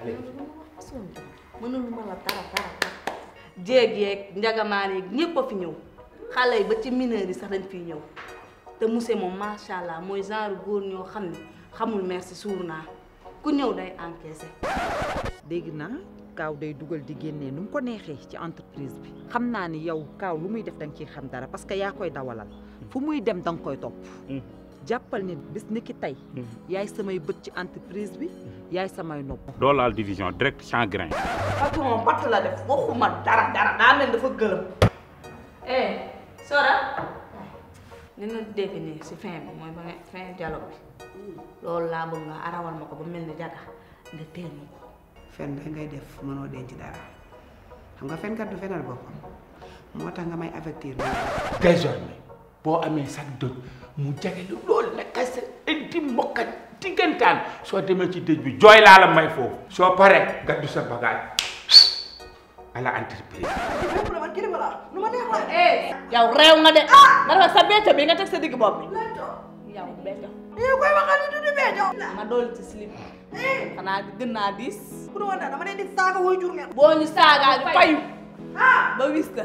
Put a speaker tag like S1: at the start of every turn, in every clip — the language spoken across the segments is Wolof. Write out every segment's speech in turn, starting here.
S1: allez mënuluma la dara dara jéeg yeeg njagamaan yeeg ñëpp a fi ñëw xale yi ba ci mineur yi sax dañ fiy ñëw te monsieur moom macha allah mooy genre góor ñoo xam ne xamul merci suur naa ku ñëw day encaissé.
S2: dégg naa kaaw day dugal di génnee nu mu ko neexee ci entreprise bi xam naa ni yow kaaw lu muy def da nga ciy xam dara parce que yaa koy dawalal fu muy dem da nga koy topp. jàppal ni bis ni ki tey yaay samay bët ci entreprise bi yaay samay nopp
S3: doo laal division direct sans
S1: grain Fatou moom patt la def waxuma dara dara daa mel dafa gëlëm. eh Sora. li ñu définir si fin bi mooy ba nga fin dialogue bi loolu laa bëgg nga arawal ma ko ba mel ni jaga nga teel ma ko.
S4: fen da ngay def mënoo denc dara xam nga fenkat du fenal boppam moo tax nga may avertir.
S5: désormais boo amee sax dëj mu jege lu loolu naka sa indi mbokka diggantaan soo demee ci dëj bi jooy laa la may foofu soo paree nga du sa bagage à la entreprise
S1: yow réew nga de nga defal sa bécco bi nga teg sa digg bopp bi yow bécco
S6: yow koy waxal ni tudd bécco
S1: ma dool ci slip xanaa gën naa diis
S6: ku doon dama leen di saaga way jur ngeen
S1: boo ñu saagaa ñu fayu ba wis la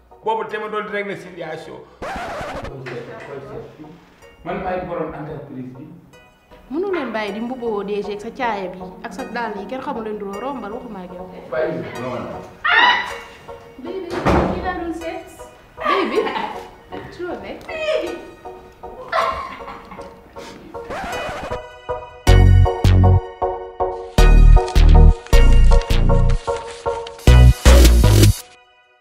S5: boobu te ma doon régler situation. man maay borom entreprise bi.
S7: mënu leen bàyyi di mbubboo DG ak sa caaya bi ak sa dàll yi kenn xamu leen du rombal waxuma ak yow.
S5: bàyyi non. ah.
S7: baby kii laa doon seet. baby. tu vois